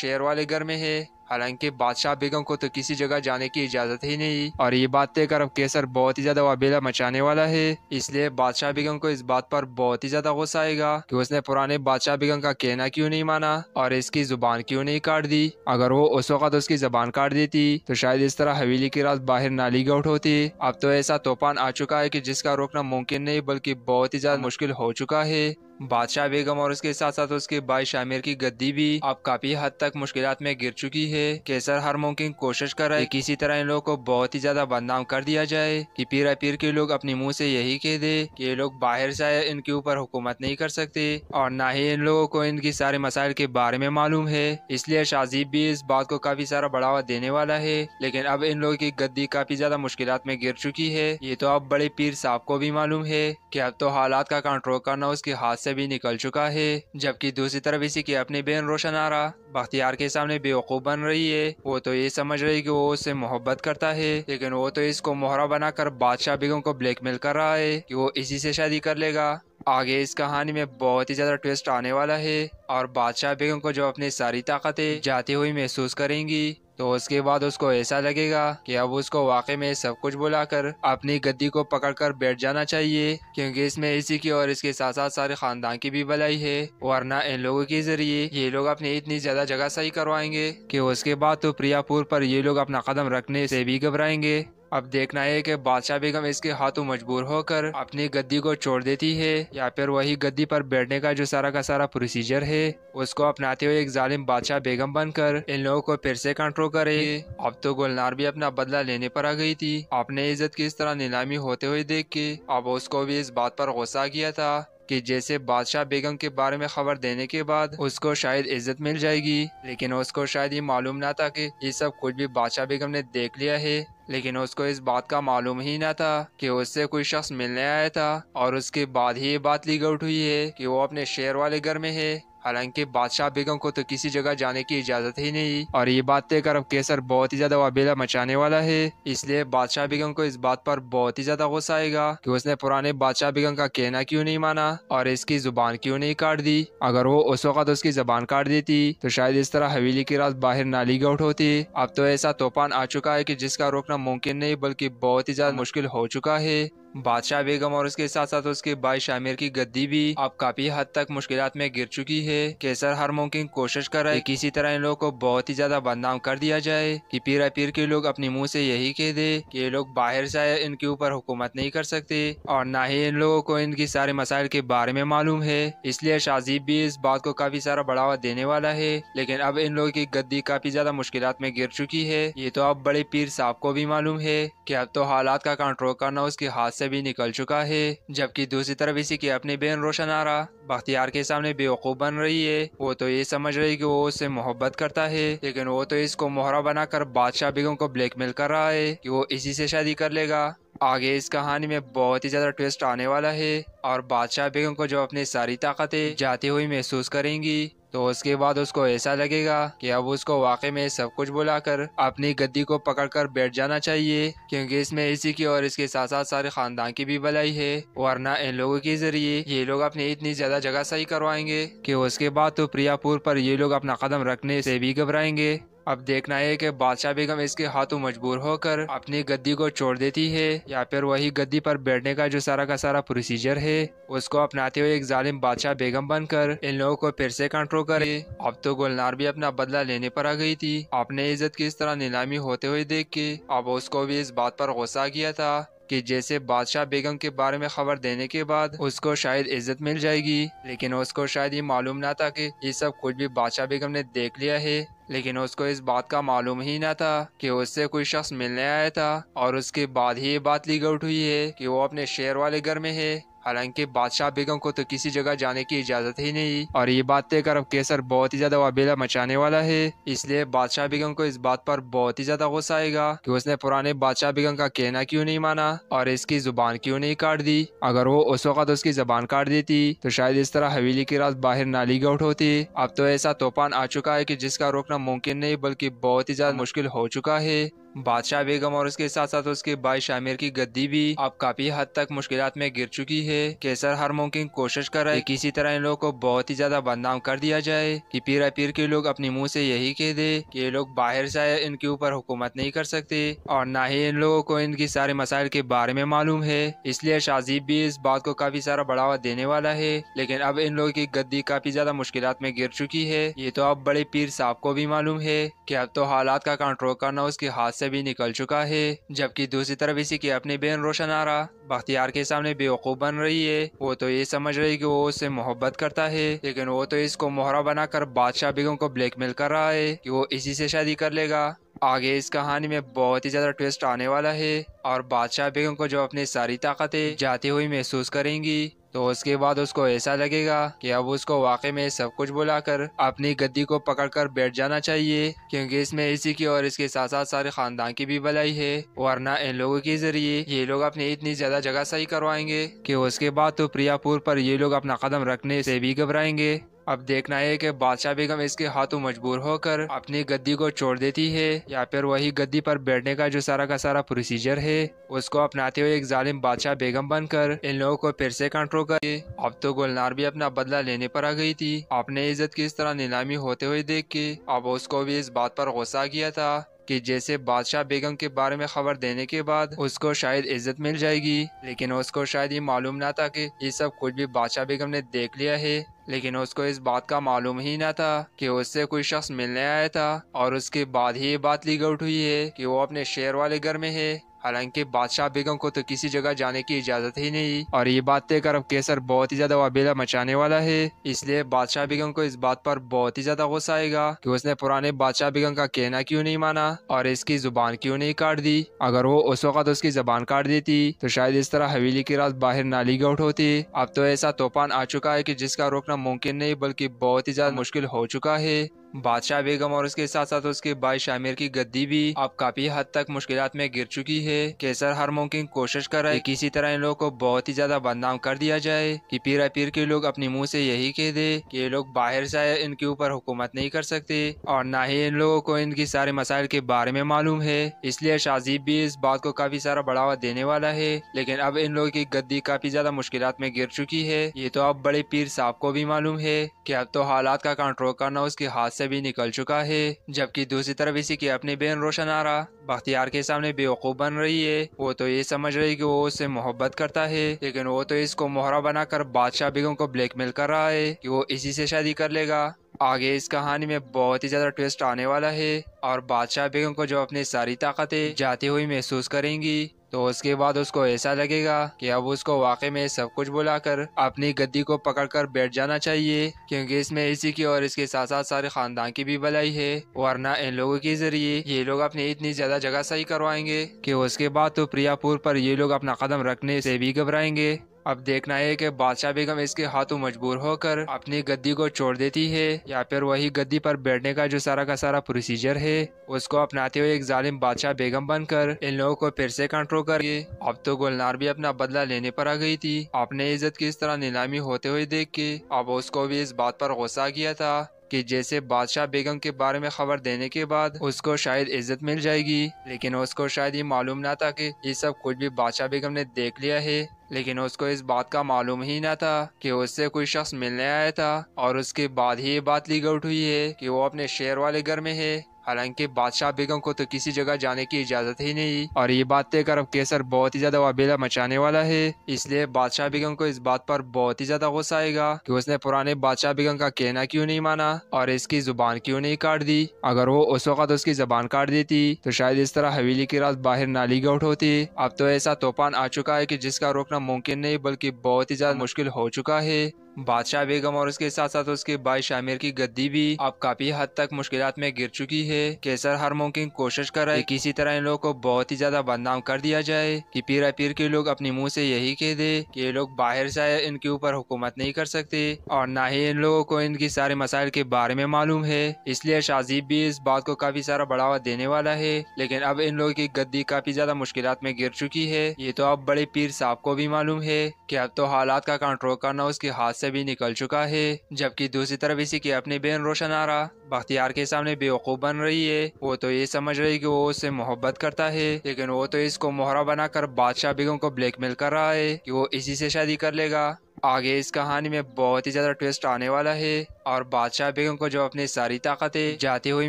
شیر والے گھر میں ہے۔ حالانکہ بادشاہ بیگم کو تو کسی جگہ جانے کی اجازت ہی نہیں۔ اور یہ بات دیکھ کر اب کیسر بہت ہی زیادہ وابیلا مچانے والا ہے۔ اس لیے بادشاہ بیگم کو اس بات پر بہت ہی زیادہ غصہ آئے گا کہ اس نے پرانے بادشاہ بیگم کا کہنا کیوں نہیں مانا اور اس کی زبان کیوں نہیں کاٹ دی۔ اگر وہ اس وقت اس کی زبان کاٹ دیتی تو شاید اس طرح حویلی کی رات باہر نالی گاؤٹ ہوتی۔ اب تو ایسا توپان آ چکا ہے کہ جس کا روکنا ممکن نہیں بلکہ بہت ہی زیادہ مشکل ہو چکا ہے۔ بادشاہ بیگم اور اس کے ساتھ ساتھ اس کے بھائی شامر کی گدی بھی اب کافی حد تک مشکلات میں گر چکی ہے۔ کیسر ہر ممکن کوشش کر رہا ہے کسی طرح ان لوگوں کو بہت ہی زیادہ بدنام کر دیا جائے کہ پیرا پیر کے لوگ اپنی منہ سے یہی کہہ دے کہ یہ لوگ باہر سے ان کے اوپر حکومت نہیں کر سکتے اور نہ ہی ان لوگوں کو ان کی سارے مسائل کے بارے میں معلوم ہے۔ اس لیے شازیب بھی اس بات کو کافی سارا بڑھاوا دینے والا ہے، لیکن اب ان لوگوں کی گدی کافی زیادہ مشکلات میں گر چکی ہے۔ یہ تو اب بڑے پیر صاحب کو بھی معلوم ہے کہ اب تو حالات کا کنٹرول کرنا اس کے ہاتھ سے بھی نکل چکا ہے، جبکہ دوسری طرف اسی کی اپنی بہن روشن آ بختیار کے سامنے بیوقوف بن رہی ہے۔ وہ تو یہ سمجھ رہی کہ وہ اس سے محبت کرتا ہے، لیکن وہ تو اس کو مہرہ بنا کر بادشاہ بیگم کو بلیک میل کر رہا ہے کہ وہ اسی سے شادی کر لے گا۔ آگے اس کہانی میں بہت ہی زیادہ ٹویسٹ آنے والا ہے اور بادشاہ بیگم کو جو اپنی ساری طاقتیں جاتی ہوئی محسوس کریں گی تو اس کے بعد اس کو ایسا لگے گا کہ اب اس کو واقع میں سب کچھ بلا کر اپنی گدی کو پکڑ کر بیٹھ جانا چاہیے، کیونکہ اس میں اسی کی اور اس کے ساتھ ساتھ سارے خاندان کی بھی بلائی ہے۔ ورنہ ان لوگوں کے ذریعے یہ لوگ اپنی اتنی زیادہ جگہ صحیح کروائیں گے کہ اس کے بعد تو پریا پور پر یہ لوگ اپنا قدم رکھنے سے بھی گھبرائیں گے۔ اب دیکھنا ہے کہ بادشاہ بیگم اس کے ہاتھوں مجبور ہو کر اپنی گدی کو چھوڑ دیتی ہے، یا پھر وہی گدی پر بیٹھنے کا جو سارا کا سارا پروسیجر ہے، اس کو اپناتے ہوئے ایک ظالم بادشاہ بیگم بن کر ان لوگوں کو پھر سے کنٹرول کرے۔ اب تو گلنار بھی اپنا بدلہ لینے پر آ گئی تھی۔ اپنے عزت کی اس طرح نیلامی ہوتے ہوئے دیکھ کے اب اس کو بھی اس بات پر غصہ کیا تھا۔ کہ جیسے بادشاہ بیگم کے بارے میں خبر دینے کے بعد اس کو شاید عزت مل جائے گی، لیکن اس کو شاید یہ معلوم نہ تھا کہ یہ سب کچھ بھی بادشاہ بیگم نے دیکھ لیا ہے۔ لیکن اس کو اس بات کا معلوم ہی نہ تھا کہ اس سے کوئی شخص ملنے آیا تھا اور اس کے بعد ہی یہ بات لیگ آؤٹ ہوئی ہے کہ وہ اپنے شہر والے گھر میں ہے۔ حالانکہ بادشاہ بیگم کو تو کسی جگہ جانے کی اجازت ہی نہیں۔ اور یہ بات دیکھ کر اب کیسر بہت ہی زیادہ وابیلا مچانے والا ہے، اس لیے بادشاہ بیگم کو اس بات پر بہت ہی زیادہ غصہ آئے گا کہ اس نے پرانے بادشاہ بیگم کا کہنا کیوں نہیں مانا اور اس کی زبان کیوں نہیں کاٹ دی۔ اگر وہ اس وقت اس کی زبان کاٹ دیتی تو شاید اس طرح حویلی کی رات باہر نالی گاؤٹ ہوتی۔ اب تو ایسا توپان آ چکا ہے کہ جس کا روکنا ممکن نہیں، بلکہ بہت ہی زیادہ مشکل ہو چکا ہے۔ بادشاہ بیگم اور اس کے ساتھ ساتھ اس کے بھائی شامر کی گدی بھی اب کافی حد تک مشکلات میں گر چکی ہے۔ کیسر ہر ممکن کوشش کر رہا ہے کسی طرح ان لوگوں کو بہت ہی زیادہ بدنام کر دیا جائے۔ کہ پیرا پیر کے لوگ اپنی منہ سے یہی کہہ دے کہ یہ لوگ باہر سے ان کے اوپر حکومت نہیں کر سکتے اور نہ ہی ان لوگوں کو ان کی سارے مسائل کے بارے میں معلوم ہے۔ اس لیے شازیب بھی اس بات کو کافی سارا بڑھاوا دینے والا ہے۔ لیکن اب ان لوگوں کی گدی کافی زیادہ مشکلات میں گر چکی ہے۔ یہ تو اب بڑے پیر صاحب کو بھی معلوم ہے کہ اب تو حالات کا کنٹرول کرنا اس کے ہاتھ سے بھی نکل چکا ہے۔ جبکہ دوسری طرف اسی کی اپنی بہن روشن آرا بختیار کے سامنے بے بن رہی ہے۔ وہ تو یہ سمجھ رہی کہ وہ اس سے محبت کرتا ہے، لیکن وہ تو اس کو مہرہ بنا کر بادشاہ بیگم کو بلیک میل کر رہا ہے کہ وہ اسی سے شادی کر لے گا۔ آگے اس کہانی میں بہت ہی زیادہ ٹویسٹ آنے والا ہے اور بادشاہ بیگم کو جو اپنی ساری طاقتیں جاتی ہوئی محسوس کریں گی، تو اس کے بعد اس کو ایسا لگے گا کہ اب اس کو واقع میں سب کچھ بلا کر اپنی گدی کو پکڑ کر بیٹھ جانا چاہیے، کیونکہ اس میں اسی کی اور اس کے ساتھ ساتھ سارے خاندان کی بھی بلائی ہے۔ ورنہ ان لوگوں کے ذریعے یہ لوگ اپنی اتنی زیادہ جگہ صحیح کروائیں گے کہ اس کے بعد تو پریا پور پر یہ لوگ اپنا قدم رکھنے سے بھی گھبرائیں گے۔ اب دیکھنا ہے کہ بادشاہ بیگم اس کے ہاتھوں مجبور ہو کر اپنی گدی کو چھوڑ دیتی ہے، یا پھر وہی گدی پر بیٹھنے کا جو سارا کا سارا پروسیجر ہے، اس کو اپناتے ہوئے ایک ظالم بادشاہ بیگم بن کر ان لوگوں کو پھر سے کنٹرول کرے اب تو گلنار بھی اپنا بدلہ لینے پر آ گئی تھی۔ اپنے عزت کی اس طرح نیلامی ہوتے ہوئے دیکھ کے اب اس کو بھی اس بات پر غصہ کیا تھا۔ کہ جیسے بادشاہ بیگم کے بارے میں خبر دینے کے بعد اس کو شاید عزت مل جائے گی، لیکن اس کو شاید یہ معلوم نہ تھا کہ یہ سب کچھ بھی بادشاہ بیگم نے دیکھ لیا ہے، لیکن اس کو اس بات کا معلوم ہی نہ تھا کہ اس سے کوئی شخص ملنے آیا تھا اور اس کے بعد ہی یہ بات لیگ آؤٹ ہوئی ہے کہ وہ اپنے شہر والے گھر میں ہے۔ حالانکہ بادشاہ بیگم کو تو کسی جگہ جانے کی اجازت ہی نہیں۔ اور یہ بات دیکھ کر اب کیسر بہت ہی زیادہ وابیلا مچانے والا ہے۔ اس لیے بادشاہ بیگم کو اس بات پر بہت ہی زیادہ غصہ آئے گا کہ اس نے پرانے بادشاہ بیگم کا کہنا کیوں نہیں مانا اور اس کی زبان کیوں نہیں کاٹ دی۔ اگر وہ اس وقت اس کی زبان کاٹ دیتی تو شاید اس طرح حویلی کی رات باہر نالی گاؤٹ ہوتی۔ اب تو ایسا توپان آ چکا ہے کہ جس کا روکنا ممکن نہیں، بلکہ بہت ہی زیادہ مشکل ہو چکا ہے۔ بادشاہ بیگم اور اس کے ساتھ ساتھ اس کے بھائی شامیر کی گدی بھی اب کافی حد تک مشکلات میں گر چکی ہے۔ کیسر ہر ممکن کوشش کر رہا ہے کسی طرح ان لوگوں کو بہت ہی زیادہ بدنام کر دیا جائے۔ کہ پیرا پیر کے لوگ اپنی منہ سے یہی کہہ دے کہ یہ لوگ باہر سے آئے، ان کے اوپر حکومت نہیں کر سکتے۔ اور نہ ہی ان لوگوں کو ان کی سارے مسائل کے بارے میں معلوم ہے۔ اس لیے شازیب بھی اس بات کو کافی سارا بڑھاوا دینے والا ہے۔ لیکن اب ان لوگوں کی گدی کافی زیادہ مشکلات میں گر چکی ہے۔ یہ تو اب بڑے پیر صاحب کو بھی معلوم ہے کہ اب تو حالات کا کنٹرول کرنا اس کے ہاتھ سے بھی نکل چکا ہے، جبکہ دوسری طرف اسی کی اپنی بہن روشن آ رہا بختیار کے سامنے بیوقوب بن رہی ہے۔ وہ تو یہ سمجھ رہی کہ وہ اس سے محبت کرتا ہے، لیکن وہ تو اس کو مہرا بنا کر بادشاہ بیگم کو بلیک میل کر رہا ہے کہ وہ اسی سے شادی کر لے گا۔ آگے اس کہانی میں بہت ہی زیادہ ٹویسٹ آنے والا ہے اور بادشاہ بیگم کو جو اپنی ساری طاقتیں جاتی ہوئی محسوس کریں گی، تو اس کے بعد اس کو ایسا لگے گا کہ اب اس کو واقع میں سب کچھ بلا کر اپنی گدی کو پکڑ کر بیٹھ جانا چاہیے، کیونکہ اس میں اسی کی اور اس کے ساتھ ساتھ سارے خاندان کی بھی بلائی ہے۔ ورنہ ان لوگوں کے ذریعے یہ لوگ اپنی اتنی زیادہ جگہ صحیح کروائیں گے کہ اس کے بعد تو پریا پور پر یہ لوگ اپنا قدم رکھنے سے بھی گھبرائیں گے۔ اب دیکھنا ہے کہ بادشاہ بیگم اس کے ہاتھوں مجبور ہو کر اپنی گدی کو چھوڑ دیتی ہے، یا پھر وہی گدی پر بیٹھنے کا جو سارا کا سارا پروسیجر ہے، اس کو اپناتے ہوئے ایک ظالم بادشاہ بیگم بن کر ان لوگوں کو پھر سے کنٹرول کرے اب تو گلنار بھی اپنا بدلہ لینے پر آ گئی تھی۔ اپنے عزت کی اس طرح نیلامی ہوتے ہوئے دیکھ کے اب اس کو بھی اس بات پر غصہ کیا تھا۔ کہ جیسے بادشاہ بیگم کے بارے میں خبر دینے کے بعد اس کو شاید عزت مل جائے گی، لیکن اس کو شاید یہ معلوم نہ تھا کہ یہ سب کچھ بھی بادشاہ بیگم نے دیکھ لیا ہے۔ لیکن اس کو اس بات کا معلوم ہی نہ تھا کہ اس سے کوئی شخص ملنے آیا تھا اور اس کے بعد ہی یہ بات لیگ آؤٹ ہوئی ہے کہ وہ اپنے شہر والے گھر میں ہے۔ حالانکہ بادشاہ بیگم کو تو کسی جگہ جانے کی اجازت ہی نہیں۔ اور یہ بات طے کر اب کیسر بہت ہی زیادہ وابیلا مچانے والا ہے، اس لیے بادشاہ بیگم کو اس بات پر بہت ہی زیادہ غصہ آئے گا کہ اس نے پرانے بادشاہ بیگم کا کہنا کیوں نہیں مانا اور اس کی زبان کیوں نہیں کاٹ دی۔ اگر وہ اس وقت اس کی زبان کاٹ دیتی تو شاید اس طرح حویلی کی رات باہر نالی گوٹ ہوتی۔ اب تو ایسا توپان آ چکا ہے کہ جس کا روکنا ممکن نہیں، بلکہ بہت ہی زیادہ مشکل ہو چکا ہے۔ بادشاہ بیگم اور اس کے ساتھ ساتھ اس کے بھائی شامیر کی گدی بھی اب کافی حد تک مشکلات میں گر چکی ہے۔ کیسر ہر ممکن کوشش کر رہا ہے کسی طرح ان لوگوں کو بہت ہی زیادہ بدنام کر دیا جائے۔ کہ پیرا پیر کے لوگ اپنی منہ سے یہی کہہ دے کہ یہ لوگ باہر سے آئے، ان کے اوپر حکومت نہیں کر سکتے۔ اور نہ ہی ان لوگوں کو ان کی سارے مسائل کے بارے میں معلوم ہے۔ اس لیے شازیب بھی اس بات کو کافی سارا بڑھاوا دینے والا ہے۔ لیکن اب ان لوگوں کی گدی کافی زیادہ مشکلات میں گر چکی ہے۔ یہ تو اب بڑے پیر صاحب کو بھی معلوم ہے کہ اب تو حالات کا کنٹرول کرنا اس کے ہاتھ سے بھی نکل چکا ہے۔ جبکہ دوسری طرف اسی کی اپنی بہن روشن آ رہا بختیار کے سامنے بے وقوف بن رہی ہے۔ وہ تو یہ سمجھ رہی کہ وہ اس سے محبت کرتا ہے، لیکن وہ تو اس کو مہرا بنا کر بادشاہ بیگم کو بلیک میل کر رہا ہے کہ وہ اسی سے شادی کر لے گا۔ آگے اس کہانی میں بہت ہی زیادہ ٹویسٹ آنے والا ہے اور بادشاہ بیگم کو جو اپنی ساری طاقتیں جاتی ہوئی محسوس کریں گی تو اس کے بعد اس کو ایسا لگے گا کہ اب اس کو واقع میں سب کچھ بلا کر اپنی گدی کو پکڑ کر بیٹھ جانا چاہیے، کیونکہ اس میں اسی کی اور اس کے ساتھ ساتھ سارے خاندان کی بھی بلائی ہے۔ ورنہ ان لوگوں کے ذریعے یہ لوگ اپنی اتنی زیادہ جگہ صحیح کروائیں گے کہ اس کے بعد تو پریا پور پر یہ لوگ اپنا قدم رکھنے سے بھی گھبرائیں گے۔ اب دیکھنا ہے کہ بادشاہ بیگم اس کے ہاتھوں مجبور ہو کر اپنی گدی کو چھوڑ دیتی ہے، یا پھر وہی گدی پر بیٹھنے کا جو سارا کا سارا پروسیجر ہے، اس کو اپناتے ہوئے ایک ظالم بادشاہ بیگم بن کر ان لوگوں کو پھر سے کنٹرول کر گئے اب تو گلنار بھی اپنا بدلہ لینے پر آ گئی تھی۔ اپنے عزت کی اس طرح نیلامی ہوتے ہوئے دیکھ کے اب اس کو بھی اس بات پر غصہ کیا تھا۔ کہ جیسے بادشاہ بیگم کے بارے میں خبر دینے کے بعد اس کو شاید عزت مل جائے گی، لیکن اس کو شاید یہ معلوم نہ تھا کہ یہ سب کچھ بھی بادشاہ بیگم نے دیکھ لیا ہے۔ لیکن اس کو اس بات کا معلوم ہی نہ تھا کہ اس سے کوئی شخص ملنے آیا تھا اور اس کے بعد ہی یہ بات لیگ آؤٹ ہوئی ہے کہ وہ اپنے شہر والے گھر میں ہے۔ حالانکہ بادشاہ بیگم کو تو کسی جگہ جانے کی اجازت ہی نہیں۔ اور یہ بات طے کر اب کیسر بہت ہی زیادہ وابیلا مچانے والا ہے، اس لیے بادشاہ بیگم کو اس بات پر بہت ہی زیادہ غصہ آئے گا کہ اس نے پرانے بادشاہ بیگم کا کہنا کیوں نہیں مانا اور اس کی زبان کیوں نہیں کاٹ دی۔ اگر وہ اس وقت اس کی زبان کاٹ دیتی تو شاید اس طرح حویلی کی رات باہر نالی گوٹ ہوتی۔ اب تو ایسا توپان آ چکا ہے کہ جس کا روکنا ممکن نہیں، بلکہ بہت ہی زیادہ مشکل ہو چکا ہے۔ بادشاہ بیگم اور اس کے ساتھ ساتھ اس کے بھائی شامیر کی گدی بھی اب کافی حد تک مشکلات میں گر چکی ہے کیسر ہر ممکن کوشش کر رہا ہے کسی طرح ان لوگوں کو بہت ہی زیادہ بدنام کر دیا جائے کہ پیرا پیر کے لوگ اپنی منہ سے یہی کہہ دے کہ یہ لوگ باہر سے آئے، ان کے اوپر حکومت نہیں کر سکتے اور نہ ہی ان لوگوں کو ان کی سارے مسائل کے بارے میں معلوم ہے۔ اس لیے شازیب بھی اس بات کو کافی سارا بڑھاوا دینے والا ہے، لیکن اب ان لوگوں کی گدی کافی زیادہ مشکلات میں گر چکی ہے۔ یہ تو اب بڑے پیر صاحب کو بھی معلوم ہے کہ اب تو حالات کا کنٹرول کرنا اس کے ہاتھ سے سے بھی نکل چکا ہے۔ جبکہ دوسری طرف اسی کی اپنی بہن روشن آ رہا بختیار کے سامنے بے وقوع بن رہی ہے۔ وہ تو یہ سمجھ رہی کہ وہ اس سے محبت کرتا ہے، لیکن وہ تو اس کو مہرا بنا کر بادشاہ بیگم کو بلیک میل کر رہا ہے کہ وہ اسی سے شادی کر لے گا۔ آگے اس کہانی میں بہت ہی زیادہ ٹویسٹ آنے والا ہے اور بادشاہ بیگم کو جو اپنی ساری طاقتیں جاتی ہوئی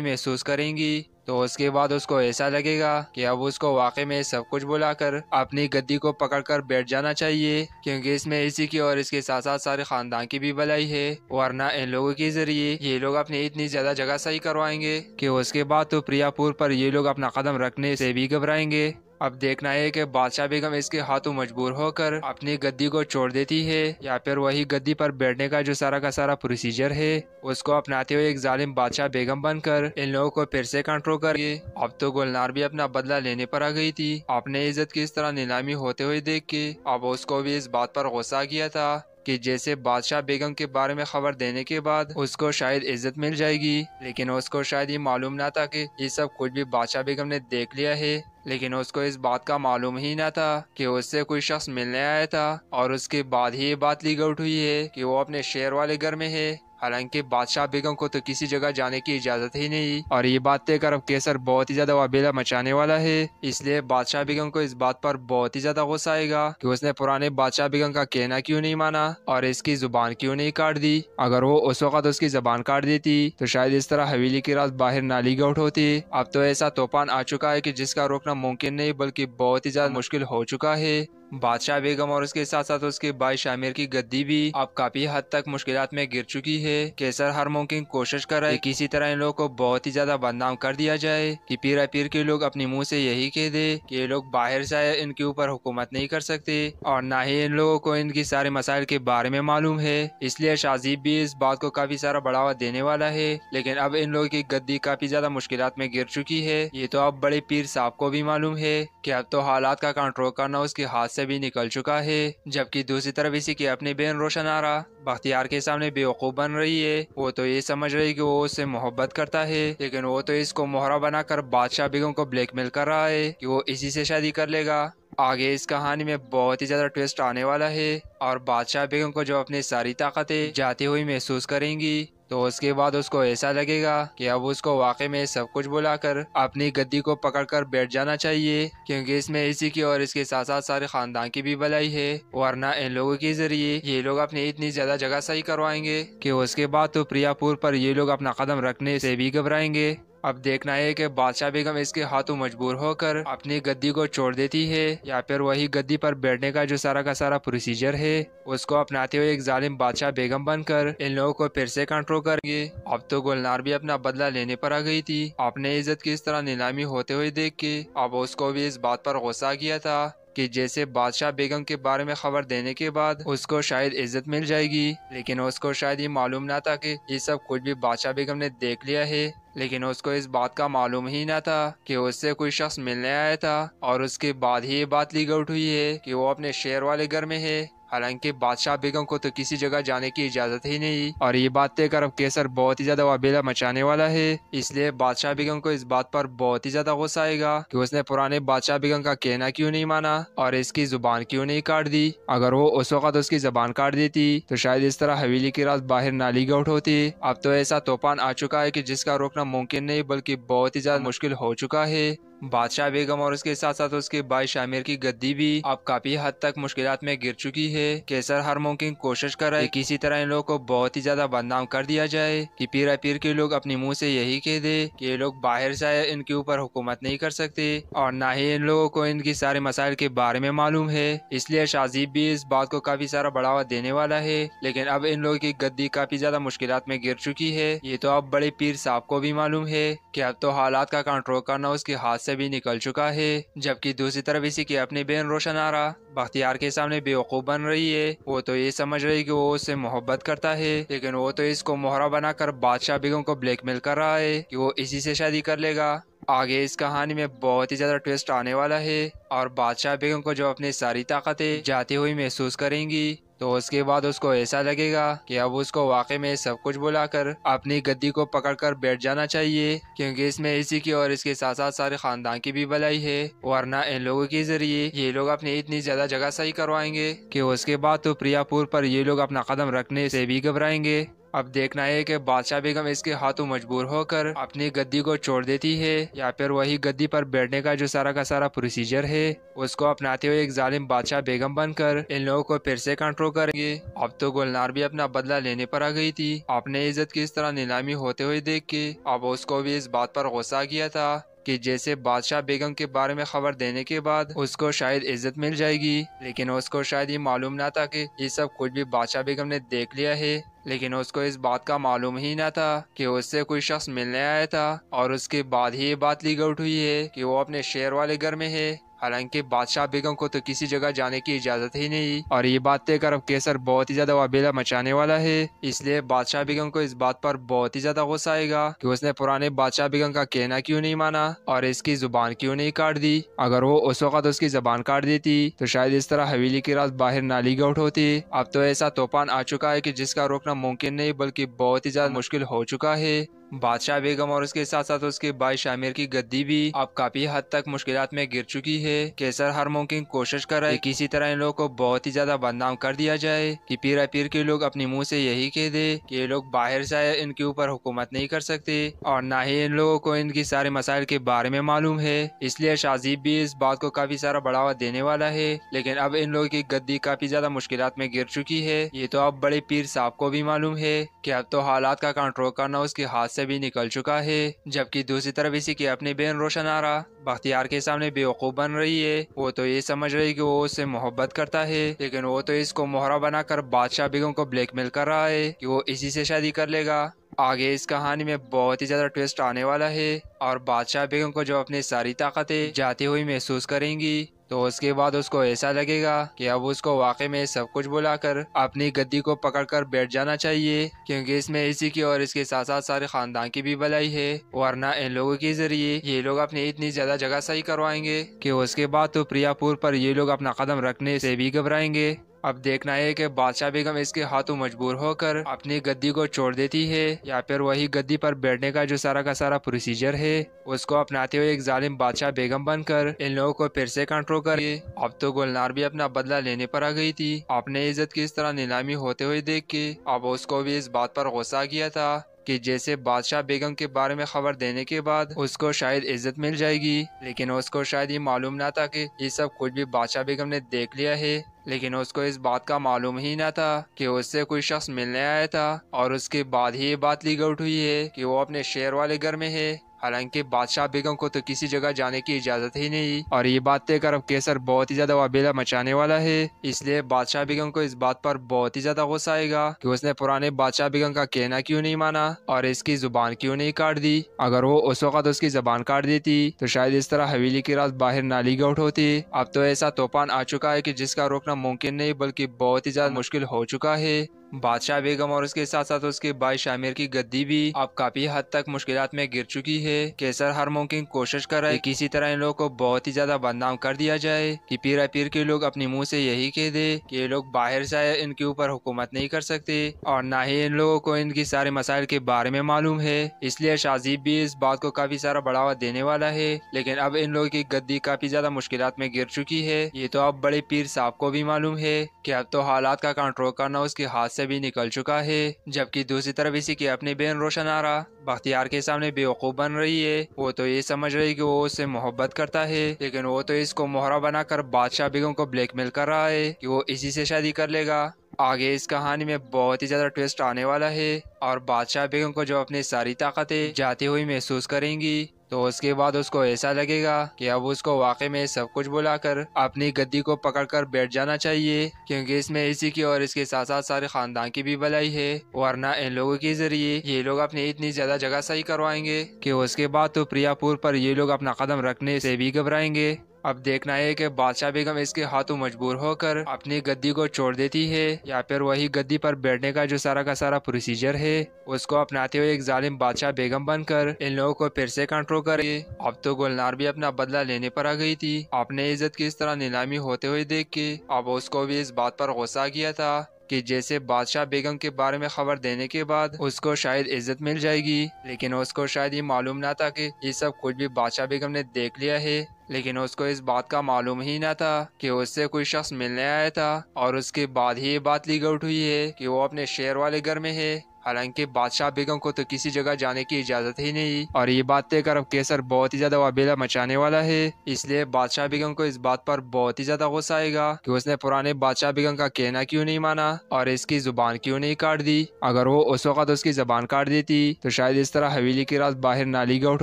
محسوس کریں گی، تو اس کے بعد اس کو ایسا لگے گا کہ اب اس کو واقع میں سب کچھ بلا کر اپنی گدی کو پکڑ کر بیٹھ جانا چاہیے، کیونکہ اس میں اسی کی اور اس کے ساتھ ساتھ سارے خاندان کی بھی بلائی ہے۔ ورنہ ان لوگوں کے ذریعے یہ لوگ اپنی اتنی زیادہ جگہ صحیح کروائیں گے کہ اس کے بعد تو پریا پور پر یہ لوگ اپنا قدم رکھنے سے بھی گھبرائیں گے۔ اب دیکھنا ہے کہ بادشاہ بیگم اس کے ہاتھوں مجبور ہو کر اپنی گدی کو چھوڑ دیتی ہے، یا پھر وہی گدی پر بیٹھنے کا جو سارا کا سارا پروسیجر ہے، اس کو اپناتے ہوئے ایک ظالم بادشاہ بیگم بن کر ان لوگوں کو پھر سے کنٹرول کر گئے اب تو گلنار بھی اپنا بدلہ لینے پر آ گئی تھی۔ اپنے عزت کی اس طرح نیلامی ہوتے ہوئے دیکھ کے اب اس کو بھی اس بات پر غصہ کیا تھا۔ کہ جیسے بادشاہ بیگم کے بارے میں خبر دینے کے بعد اس کو شاید عزت مل جائے گی، لیکن اس کو شاید یہ معلوم نہ تھا کہ یہ سب کچھ بھی بادشاہ بیگم نے دیکھ لیا ہے۔ لیکن اس کو اس بات کا معلوم ہی نہ تھا کہ اس سے کوئی شخص ملنے آیا تھا اور اس کے بعد ہی یہ بات لیگ آؤٹ ہوئی ہے کہ وہ اپنے شہر والے گھر میں ہے۔ حالانکہ بادشاہ بیگم کو تو کسی جگہ جانے کی اجازت ہی نہیں۔ اور یہ بات طے کر اب کیسر بہت ہی زیادہ وابیلا مچانے والا ہے۔ اس لیے بادشاہ بیگم کو اس بات پر بہت ہی زیادہ غصہ آئے گا کہ اس نے پرانے بادشاہ بیگم کا کہنا کیوں نہیں مانا اور اس کی زبان کیوں نہیں کاٹ دی۔ اگر وہ اس وقت اس کی زبان کاٹ دیتی تو شاید اس طرح حویلی کی رات باہر نالی گوٹ ہوتی۔ اب تو ایسا توپان آ چکا ہے کہ جس کا روکنا ممکن نہیں بلکہ بہت ہی زیادہ مشکل ہو چکا ہے۔ بادشاہ بیگم اور اس کے ساتھ ساتھ اس کے بھائی شامیر کی گدی بھی اب کافی حد تک مشکلات میں گر چکی ہے۔ کیسر ہر ممکن کوشش کر رہا ہے کسی طرح ان لوگوں کو بہت ہی زیادہ بدنام کر دیا جائے کہ پیرا پیر کے لوگ اپنی منہ سے یہی کہہ دے کہ یہ لوگ باہر سے ان کے اوپر حکومت نہیں کر سکتے اور نہ ہی ان لوگوں کو ان کی سارے مسائل کے بارے میں معلوم ہے۔ اس لیے شازیب بھی اس بات کو کافی سارا بڑھاوا دینے والا ہے، لیکن اب ان لوگوں کی گدی کافی زیادہ مشکلات میں گر چکی ہے۔ یہ تو اب بڑے پیر صاحب کو بھی معلوم ہے کہ اب تو حالات کا کنٹرول کرنا اس کے ہاتھ سے بھی نکل چکا ہے، جبکہ دوسری طرف اسی کی اپنی بہن روشن آ بختیار کے سامنے بے بن رہی ہے۔ وہ تو یہ سمجھ رہی کہ وہ اس سے محبت کرتا ہے، لیکن وہ تو اس کو مہرا بنا کر بادشاہ بیگم کو بلیک میل کر رہا ہے کہ وہ اسی سے شادی کر لے گا۔ آگے اس کہانی میں بہت ہی زیادہ ٹویسٹ آنے آنے والا ہے اور بادشاہ بیگم کو جو اپنی ساری طاقتیں جاتی ہوئی محسوس کریں گی۔ تو اس کے بعد اس کو ایسا لگے گا کہ اب اس کو واقع میں سب کچھ بلا کر اپنی گدی کو پکڑ کر بیٹھ جانا چاہیے، کیونکہ اس میں اسی کی اور اس کے ساتھ ساتھ سارے خاندان کی بھی بلائی ہے۔ ورنہ ان لوگوں کے ذریعے یہ لوگ اپنی اتنی زیادہ جگہ صحیح کروائیں گے کہ اس کے بعد تو پریا پور پر یہ لوگ اپنا قدم رکھنے سے بھی گھبرائیں گے۔ اب دیکھنا ہے کہ بادشاہ بیگم اس کے ہاتھوں مجبور ہو کر اپنی گدی کو چھوڑ دیتی ہے، یا پھر وہی گدی پر بیٹھنے کا جو سارا کا سارا پروسیجر ہے، اس کو اپناتے ہوئے ایک ظالم بادشاہ بیگم بن کر ان لوگوں کو پھر سے کنٹرول کر گے۔ اب تو گلنار بھی اپنا بدلہ لینے پر آ گئی تھی۔ اپنے عزت کی اس طرح نیلامی ہوتے ہوئے دیکھ کے اب اس کو بھی اس بات پر غصہ کیا تھا۔ کہ جیسے بادشاہ بیگم کے بارے میں خبر دینے کے بعد اس کو شاید عزت مل جائے گی، لیکن اس کو شاید یہ معلوم نہ تھا کہ یہ سب کچھ بھی بادشاہ بیگم نے دیکھ لیا ہے۔ لیکن اس کو اس بات کا معلوم ہی نہ تھا کہ اس سے کوئی شخص ملنے آیا تھا اور اس کے بعد ہی یہ بات لیگ آؤٹ ہوئی ہے کہ وہ اپنے شہر والے گھر میں ہے۔ حالانکہ بادشاہ بیگم کو تو کسی جگہ جانے کی اجازت ہی نہیں۔ اور یہ بات طے کر اب کیسر بہت ہی زیادہ وابیلا مچانے والا ہے۔ اس لیے بادشاہ بیگم کو اس بات پر بہت ہی زیادہ غصہ آئے گا کہ اس نے پرانے بادشاہ بیگم کا کہنا کیوں نہیں مانا اور اس کی زبان کیوں نہیں کاٹ دی۔ اگر وہ اس وقت اس کی زبان کاٹ دیتی تو شاید اس طرح حویلی کی رات باہر نالی گوٹ ہوتی۔ اب تو ایسا توپان آ چکا ہے کہ جس کا روکنا ممکن نہیں بلکہ بہت ہی زیادہ مشکل ہو چکا ہے۔ بادشاہ بیگم اور اس کے ساتھ ساتھ اس کے بھائی شامیر کی گدی بھی اب کافی حد تک مشکلات میں گر چکی ہے۔ کیسر ہر ممکن کوشش کر رہا ہے کسی طرح ان لوگوں کو بہت ہی زیادہ بدنام کر دیا جائے کہ پیرا پیر کے لوگ اپنی منہ سے یہی کہہ دے کہ یہ لوگ باہر سے ان کے اوپر حکومت نہیں کر سکتے اور نہ ہی ان لوگوں کو ان کی سارے مسائل کے بارے میں معلوم ہے۔ اس لیے شازیب بھی اس بات کو کافی سارا بڑھاوا دینے والا ہے۔ لیکن اب ان لوگوں کی گدی کافی زیادہ مشکلات میں گر چکی ہے۔ یہ تو اب بڑے پیر صاحب کو بھی معلوم ہے کہ اب تو حالات کا کنٹرول کرنا اس کے ہاتھ سے بھی نکل چکا ہے، جبکہ دوسری طرف اسی کی اپنی بہن روشن آ بختیار کے سامنے بے بن رہی ہے۔ وہ تو یہ سمجھ رہی کہ وہ اس سے محبت کرتا ہے، لیکن وہ تو اس کو مہرا بنا کر بادشاہ بیگم کو بلیک میل کر رہا ہے کہ وہ اسی سے شادی کر لے گا۔ آگے اس کہانی میں بہت ہی زیادہ ٹویسٹ آنے والا ہے اور بادشاہ بیگم کو جو اپنی ساری طاقتیں جاتی ہوئی محسوس کریں گی۔ تو اس کے بعد اس کو ایسا لگے گا کہ اب اس کو واقع میں سب کچھ بلا کر اپنی گدی کو پکڑ کر بیٹھ جانا چاہیے، کیونکہ اس میں اسی کی اور اس کے ساتھ ساتھ سارے خاندان کی بھی بلائی ہے۔ ورنہ ان لوگوں کے ذریعے یہ لوگ اپنی اتنی زیادہ جگہ صحیح کروائیں گے کہ اس کے بعد تو پریا پور پر یہ لوگ اپنا قدم رکھنے سے بھی گھبرائیں گے۔ اب دیکھنا ہے کہ بادشاہ بیگم اس کے ہاتھوں مجبور ہو کر اپنی گدی کو چھوڑ دیتی ہے، یا پھر وہی گدی پر بیٹھنے کا جو سارا کا سارا پروسیجر ہے، اس کو اپناتے ہوئے ایک ظالم بادشاہ بیگم بن کر ان لوگوں کو پھر سے کنٹرول کریں گے۔ اب تو گلنار بھی اپنا بدلہ لینے پر آ گئی تھی۔ اپنے عزت کی اس طرح نیلامی ہوتے ہوئے دیکھ کے اب اس کو بھی اس بات پر غصہ کیا تھا۔ کہ جیسے بادشاہ بیگم کے بارے میں خبر دینے کے بعد اس کو شاید عزت مل جائے گی، لیکن اس کو شاید یہ معلوم نہ تھا کہ یہ سب کچھ بھی بادشاہ بیگم نے دیکھ لیا ہے۔ لیکن اس کو اس بات کا معلوم ہی نہ تھا کہ اس سے کوئی شخص ملنے آیا تھا اور اس کے بعد ہی یہ بات لیگ آؤٹ ہوئی ہے کہ وہ اپنے شہر والے گھر میں ہے۔ حالانکہ بادشاہ بیگم کو تو کسی جگہ جانے کی اجازت ہی نہیں۔ اور یہ بات طے کر اب کیسر بہت ہی زیادہ وابیلا مچانے والا ہے۔ اس لیے بادشاہ بیگم کو اس بات پر بہت ہی زیادہ غصہ آئے گا کہ اس نے پرانے بادشاہ بیگم کا کہنا کیوں نہیں مانا اور اس کی زبان کیوں نہیں کاٹ دی۔ اگر وہ اس وقت اس کی زبان کاٹ دیتی تو شاید اس طرح حویلی کی رات باہر نالی گوٹ ہوتی۔ اب تو ایسا توپان آ چکا ہے کہ جس کا روکنا ممکن نہیں بلکہ بہت ہی زیادہ مشکل ہو چکا ہے۔ بادشاہ بیگم اور اس کے ساتھ ساتھ اس کے بھائی شامیر کی گدی بھی اب کافی حد تک مشکلات میں گر چکی ہے۔ کیسر ہر ممکن کوشش کر رہا ہے کسی طرح ان لوگوں کو بہت ہی زیادہ بدنام کر دیا جائے کہ پیرا پیر کے لوگ اپنی منہ سے یہی کہہ دے کہ یہ لوگ باہر سے ان کے اوپر حکومت نہیں کر سکتے اور نہ ہی ان لوگوں کو ان کی سارے مسائل کے بارے میں معلوم ہے۔ اس لیے شازیب بھی اس بات کو کافی سارا بڑھاوا دینے والا ہے، لیکن اب ان لوگوں کی گدی کافی زیادہ مشکلات میں گر چکی ہے۔ یہ تو اب بڑے پیر صاحب کو بھی معلوم ہے کہ اب تو حالات کا کنٹرول کرنا اس کے ہاتھ سے بھی نکل چکا ہے، جبکہ دوسری طرف اسی کی اپنی بہن روشن آ بختیار کے سامنے بیوقوف بن رہی ہے۔ وہ تو یہ سمجھ رہی کہ وہ اس سے محبت کرتا ہے، لیکن وہ تو اس کو مہرا بنا کر بادشاہ بیگم کو بلیک میل کر رہا ہے کہ وہ اسی سے شادی کر لے گا۔ آگے اس کہانی میں بہت ہی زیادہ ٹویسٹ آنے والا ہے اور بادشاہ بیگم کو جو اپنی ساری طاقتیں جاتی ہوئی محسوس کریں گی۔ تو اس کے بعد اس کو ایسا لگے گا کہ اب اس کو واقع میں سب کچھ بلا کر اپنی گدی کو پکڑ کر بیٹھ جانا چاہیے، کیونکہ اس میں اسی کی اور اس کے ساتھ ساتھ سارے خاندان کی بھی بلائی ہے۔ ورنہ ان لوگوں کے ذریعے یہ لوگ اپنی اتنی زیادہ جگہ صحیح کروائیں گے کہ اس کے بعد تو پریا پور پر یہ لوگ اپنا قدم رکھنے سے بھی گھبرائیں گے۔ اب دیکھنا ہے کہ بادشاہ بیگم اس کے ہاتھوں مجبور ہو کر اپنی گدی کو چھوڑ دیتی ہے، یا پھر وہی گدی پر بیٹھنے کا جو سارا کا سارا پروسیجر ہے، اس کو اپناتے ہوئے ایک ظالم بادشاہ بیگم بن کر ان لوگوں کو پھر سے کنٹرول کرے اب تو گلنار بھی اپنا بدلہ لینے پر آ گئی تھی۔ اپنے عزت کی اس طرح نیلامی ہوتے ہوئے دیکھ کے اب اس کو بھی اس بات پر غصہ کیا تھا کہ جیسے بادشاہ بیگم کے بارے میں خبر دینے کے بعد اس کو شاید عزت مل جائے گی، لیکن اس کو شاید یہ معلوم نہ تھا کہ یہ سب کچھ بھی بادشاہ بیگم نے دیکھ لیا ہے۔ لیکن اس کو اس بات کا معلوم ہی نہ تھا کہ اس سے کوئی شخص ملنے آیا تھا اور اس کے بعد ہی یہ بات لی گوٹ ہوئی ہے کہ وہ اپنے شہر والے گھر میں ہے۔ حالانکہ بادشاہ بیگم کو تو کسی جگہ جانے کی اجازت ہی نہیں۔ اور یہ بات طے کر اب کیسر بہت ہی زیادہ وابیلا مچانے والا ہے۔ اس لیے بادشاہ بیگم کو اس بات پر بہت ہی زیادہ غصہ آئے گا کہ اس نے پرانے بادشاہ بیگم کا کہنا کیوں نہیں مانا اور اس کی زبان کیوں نہیں کاٹ دی۔ اگر وہ اس وقت اس کی زبان کاٹ دیتی تو شاید اس طرح حویلی کی رات باہر نالی گوٹ ہوتی۔ اب تو ایسا توپان آ چکا ہے کہ جس کا روکنا ممکن نہیں بلکہ بہت ہی زیادہ مشکل ہو چکا ہے۔ بادشاہ بیگم اور اس کے ساتھ ساتھ اس کے بھائی شامیر کی گدی بھی اب کافی حد تک مشکلات میں گر چکی ہے۔ کیسر ہر ممکن کوشش کر رہا ہے کسی طرح ان لوگوں کو بہت ہی زیادہ بدنام کر دیا جائے کہ پیرا پیر کے لوگ اپنی منہ سے یہی کہہ دے کہ یہ لوگ باہر سے آئے، ان کے اوپر حکومت نہیں کر سکتے اور نہ ہی ان لوگوں کو ان کی سارے مسائل کے بارے میں معلوم ہے۔ اس لیے شازیب بھی اس بات کو کافی سارا بڑھاوا دینے والا ہے، لیکن اب ان لوگوں کی گدی کافی زیادہ مشکلات میں گر چکی ہے۔ یہ تو اب بڑے پیر صاحب کو بھی معلوم ہے کہ اب تو حالات کا کنٹرول کرنا اس کے ہاتھ سے بھی نکل چکا ہے، جبکہ دوسری طرف اسی کی اپنی بہن روشن آ بختیار کے سامنے بیوقوف بن رہی ہے۔ وہ تو یہ سمجھ رہی کہ وہ اس سے محبت کرتا ہے، لیکن وہ تو اس کو مہرا بنا کر بادشاہ بیگم کو بلیک میل کر رہا ہے کہ وہ اسی سے شادی کر لے گا۔ آگے اس کہانی میں بہت ہی زیادہ ٹویسٹ آنے والا ہے اور بادشاہ بیگم کو جو اپنی ساری طاقتیں جاتی ہوئی محسوس کریں گی تو اس کے بعد اس کو ایسا لگے گا کہ اب اس کو واقع میں سب کچھ بلا کر اپنی گدی کو پکڑ کر بیٹھ جانا چاہیے، کیونکہ اس میں اسی کی اور اس کے ساتھ ساتھ سارے خاندان کی بھی بلائی ہے۔ ورنہ ان لوگوں کے ذریعے یہ لوگ اپنی اتنی زیادہ جگہ صحیح کروائیں گے کہ اس کے بعد تو پریا پور پر یہ لوگ اپنا قدم رکھنے سے بھی گھبرائیں گے۔ اب دیکھنا ہے کہ بادشاہ بیگم اس کے ہاتھوں مجبور ہو کر اپنی گدی کو چھوڑ دیتی ہے، یا پھر وہی گدی پر بیٹھنے کا جو سارا کا سارا پروسیجر ہے، اس کو اپناتے ہوئے ایک ظالم بادشاہ بیگم بن کر ان لوگوں کو پھر سے کنٹرول کرے۔ اب تو گلنار بھی اپنا بدلہ لینے پر آ گئی تھی۔ اپنے عزت کی اس طرح نیلامی ہوتے ہوئے دیکھ کے اب اس کو بھی اس بات پر غصہ کیا تھا۔ کہ جیسے بادشاہ بیگم کے بارے میں خبر دینے کے بعد اس کو شاید عزت مل جائے گی۔ لیکن اس کو شاید یہ معلوم نہ تھا کہ یہ سب کچھ بھی بادشاہ بیگم نے دیکھ لیا ہے۔ لیکن اس کو اس بات کا معلوم ہی نہ تھا کہ اس سے کوئی شخص ملنے آیا تھا اور اس کے بعد ہی یہ بات لیگ آؤٹ ہوئی ہے کہ وہ اپنے شہر والے گھر میں ہے۔ حالانکہ بادشاہ بیگم کو تو کسی جگہ جانے کی اجازت ہی نہیں۔ اور یہ بات طے کر اب کیسر بہت ہی زیادہ وابیلا مچانے والا ہے، اس لیے بادشاہ بیگم کو اس بات پر بہت ہی زیادہ غصہ آئے گا کہ اس نے پرانے بادشاہ بیگم کا کہنا کیوں نہیں مانا اور اس کی زبان کیوں نہیں کاٹ دی۔ اگر وہ اس وقت اس کی زبان کاٹ دیتی تو شاید اس طرح حویلی کی رات باہر نالی گاؤٹ